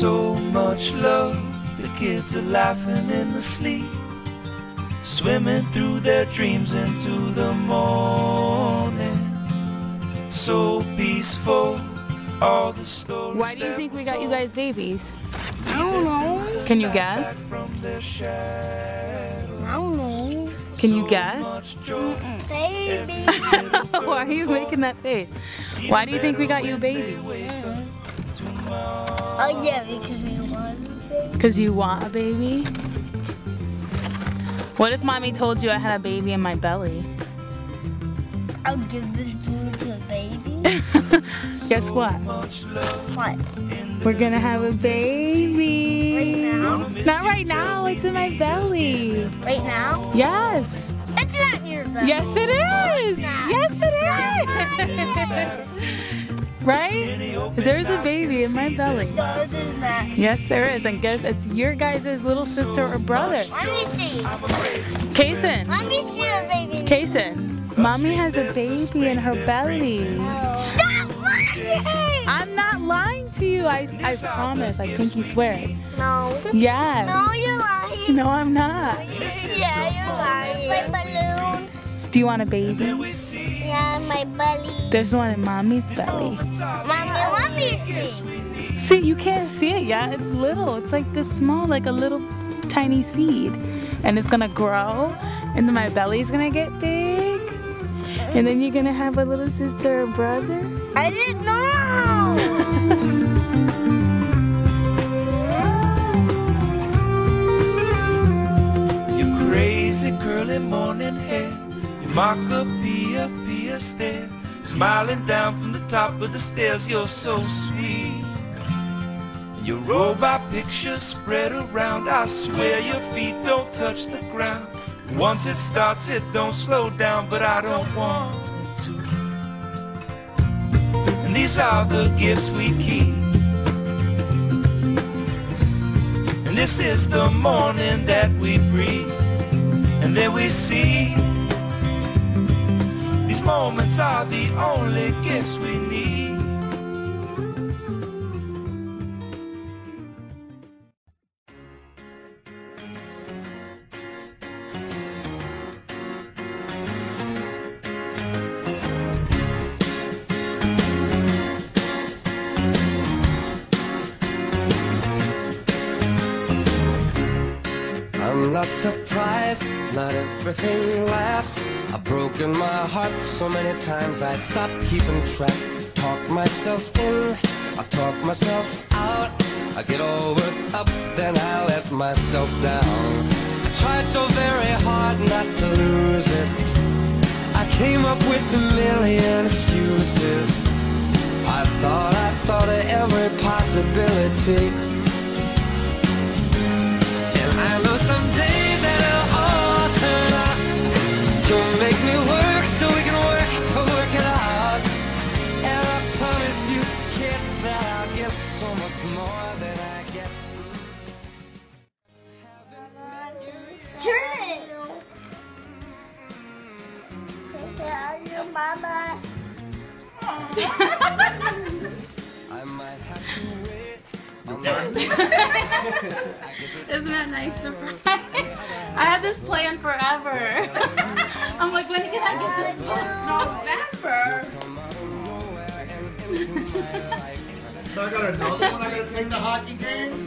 So much love, the kids are laughing in the sleep, swimming through their dreams into the morning. So peaceful, all the stories. Why do you think we were got you guys babies? I don't know. Can you guess? From their shadow. I don't know. Can you guess? much joy, Baby. Why are you making that face? Why do you think we got you a baby? Oh yeah, because we want a baby. Because you want a baby? What if mommy told you I had a baby in my belly? I'll give this boy to a baby. Guess what? what? We're gonna have a baby. Right now? Not right now, it's in my belly. Right now? Yes. It's not in your belly. Yes, it is. Yes, it is. right? There's a baby in my belly. No, it's not. Yes, there is. And guess it's your guys' little sister or brother. Let me see. Kason. Let me see a baby. Kason. Mommy has a baby in her belly. Stop lying! I'm not lying to you. I, I promise. I pinky swear. No. Yes. No, you're lying. No, I'm not. Yeah, you're lying. My balloon. Do you want a baby? Yeah, my belly. There's one in mommy's belly. Mommy, let me see. See, you can't see it yet. It's little. It's like this small, like a little tiny seed. And it's gonna grow, and then my belly's gonna get big. And then you're gonna have a little sister or brother. I didn't know. marker Pia stare, smiling down from the top of the stairs, you're so sweet. Your robot pictures spread around, I swear your feet don't touch the ground. Once it starts, it don't slow down, but I don't want to. And these are the gifts we keep. And this is the morning that we breathe. And then we see moments are the only gifts we need. Not surprised, not everything lasts. I've broken my heart so many times I stopped keeping track. Talk myself in, I talk myself out. I get all worked up, then I let myself down. I tried so very hard not to lose it. I came up with a million excuses. I thought I thought of every possibility. Turn it. Tell your mama. I might have to wait. Isn't that nice surprise? I had this plan forever. I'm like, when can I get this November. So I got another one. I gotta take the hockey game.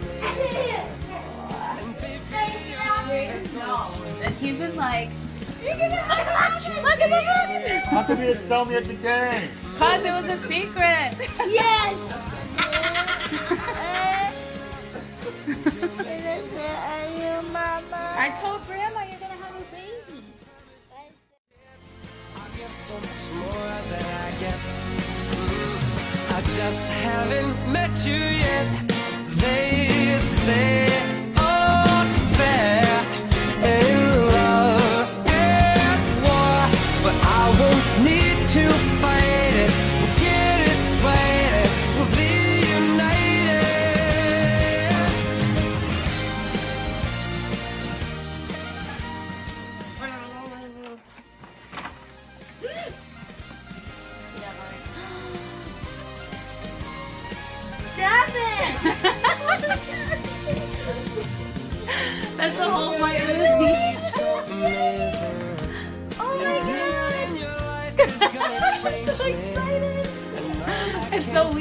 And he's been like, you're gonna have a Look at the How come you didn't tell me at the game? Cause it was a secret. Yes. I told grandma you're gonna have a baby. Just haven't met you yet. They say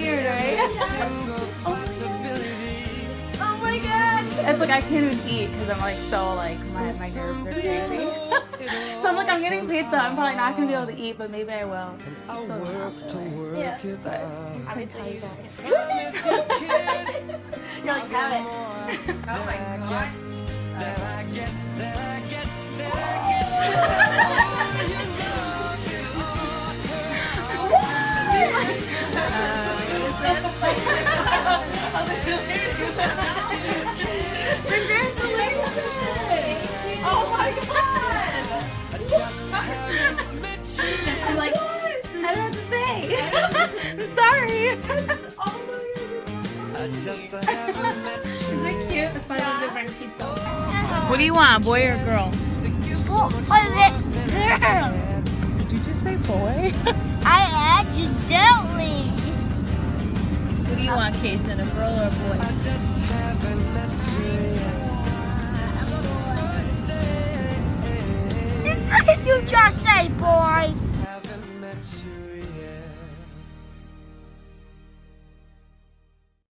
weird, right? is a single possibility. Oh my god! It's like I can't even eat because I'm like so like my, my nerves are crazy. so I'm like I'm getting pizza. I'm probably not gonna be able to eat, but maybe I will. I'll So work to work Yeah, it but out. I'm gonna tell you guys. Promise you, kid. You're like have it. Oh my god. Oh my god! Just haven't met you. I'm like, I don't know what to say. I'm sorry. I just haven't met you. Isn't it cute? It's funny different pizza. What do you want, boy or girl? Oh, girl. Did you just say boy? I accidentally. What do you want, Kason? A girl or a boy? I just haven't met you yet. Did you just say boy?